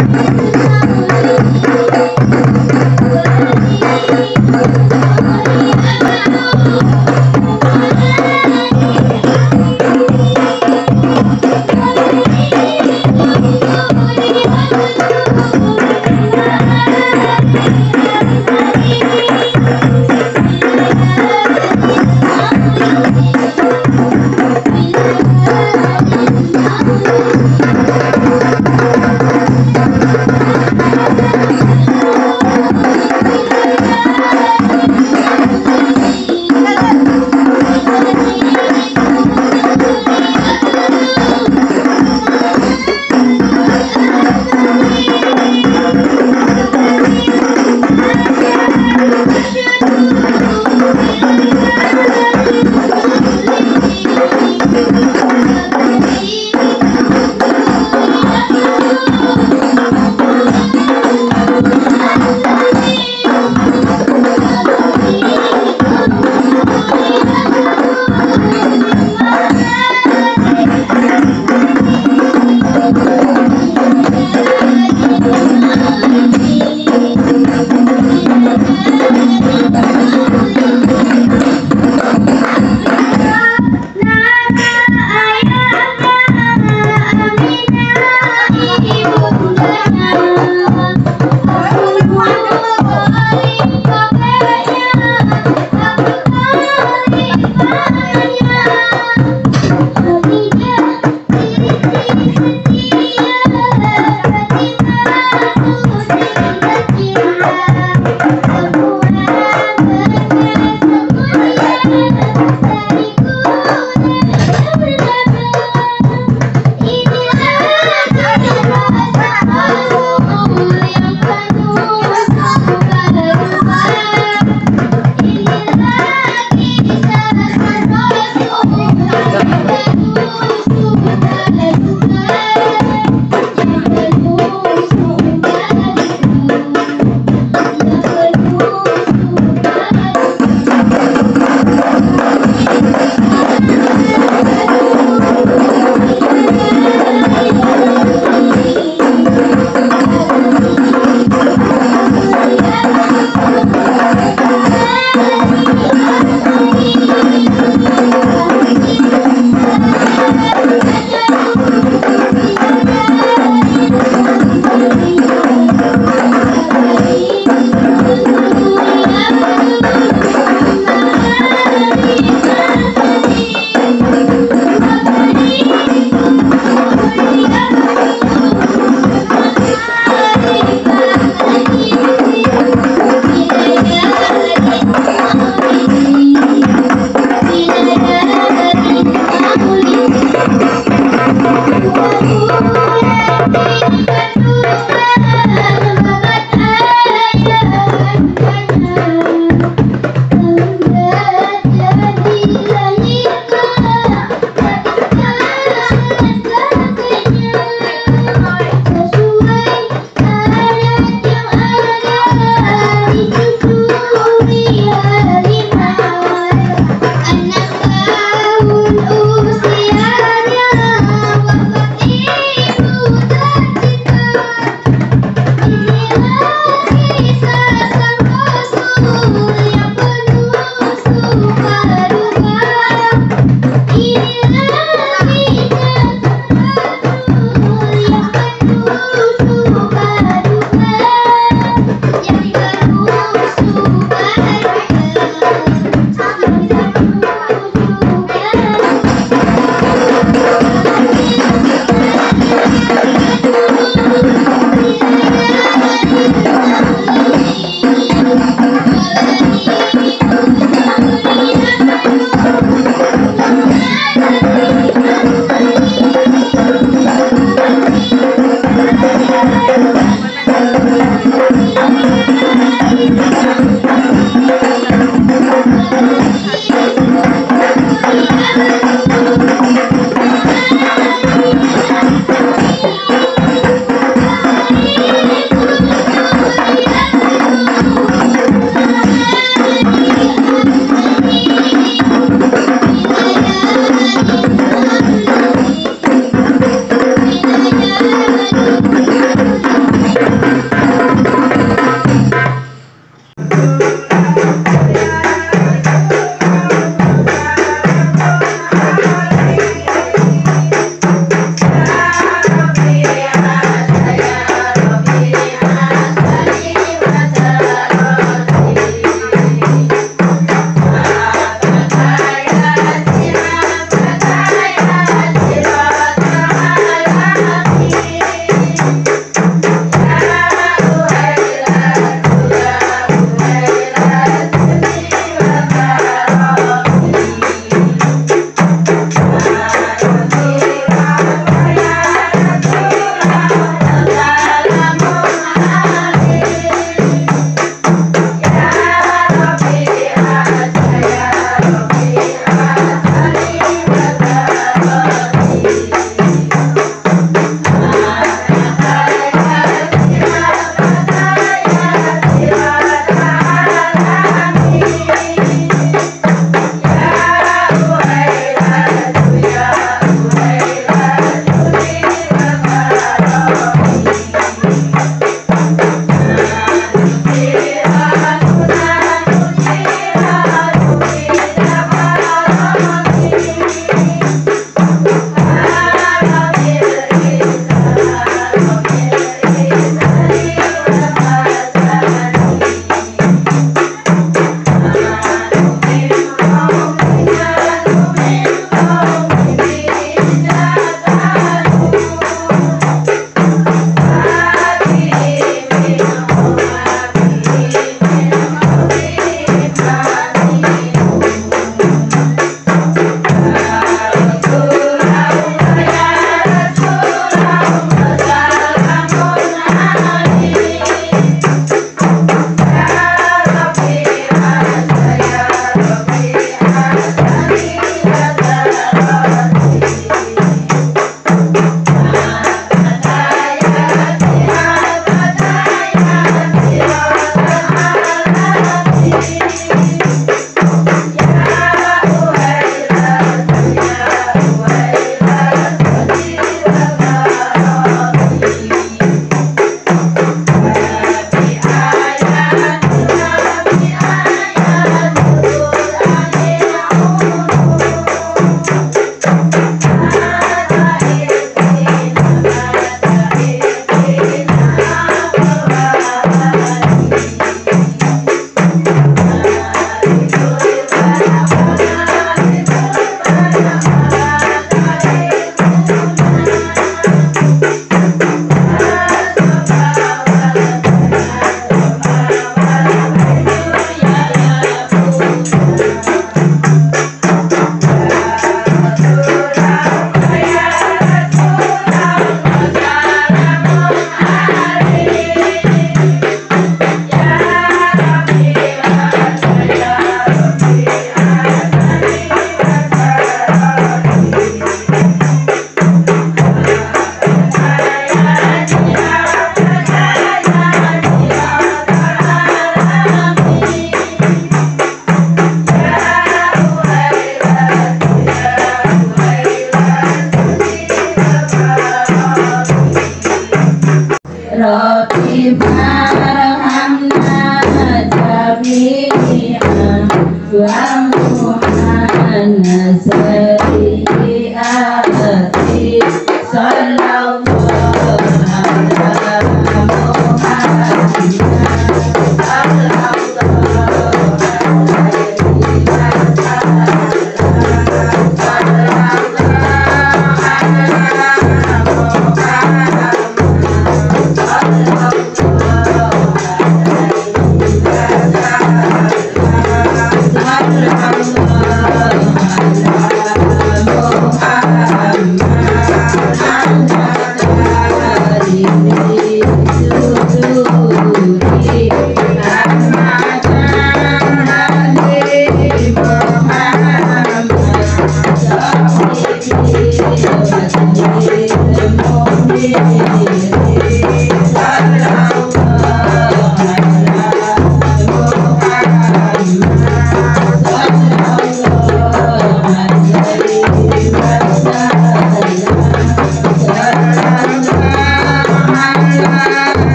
Woo!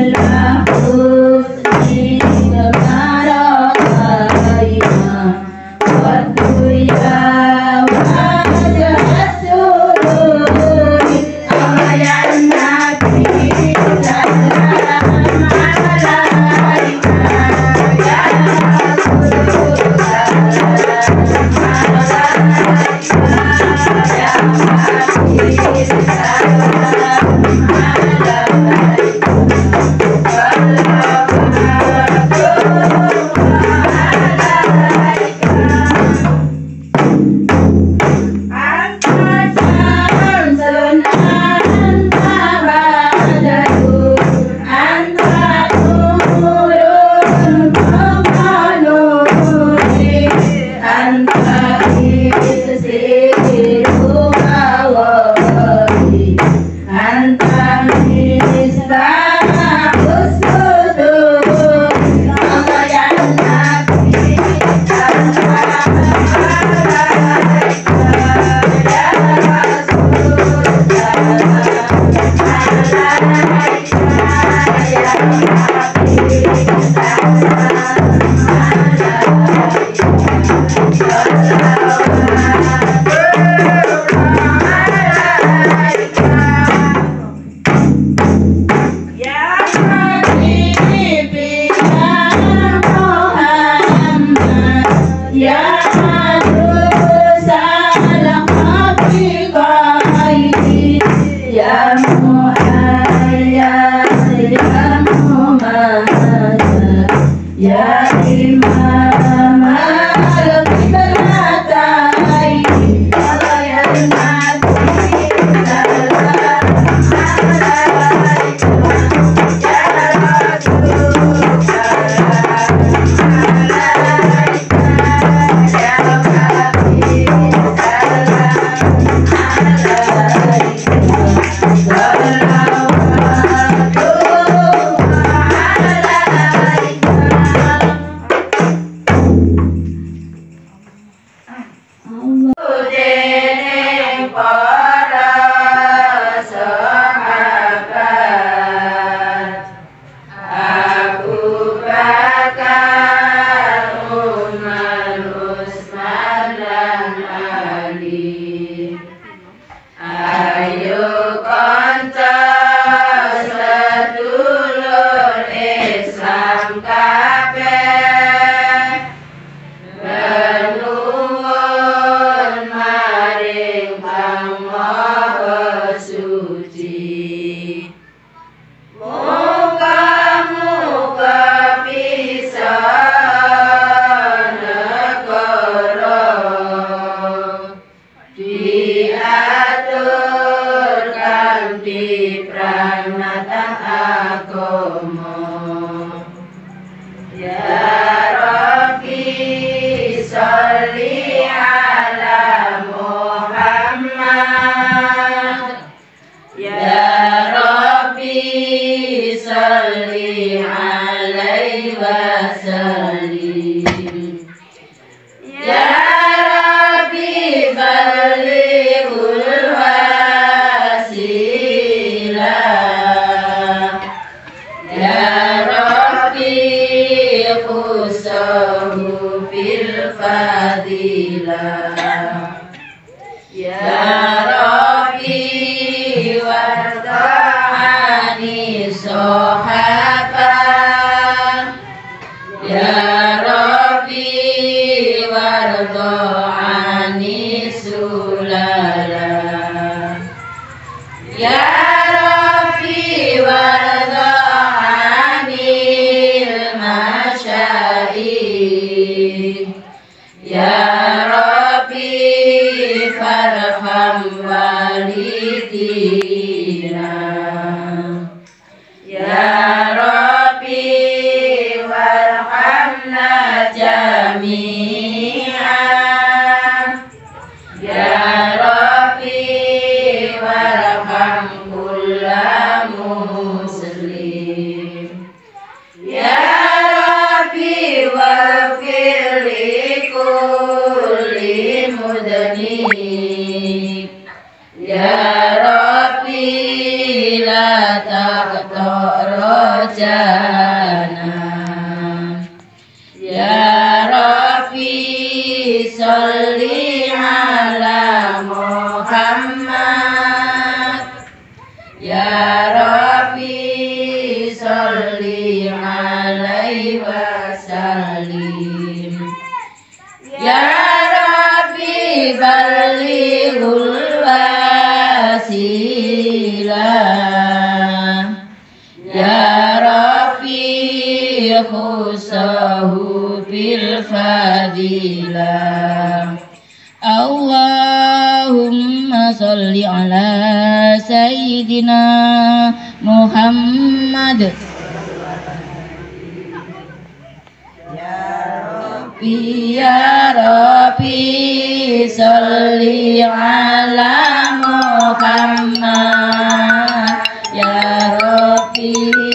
the love. so. Ya Rabbi Bali wasilah Ya Rabbi khusahu bil fadilah Allahumma salli ala Sayyidina Muhammad. ربي يا ربي صل على محمد يا ربي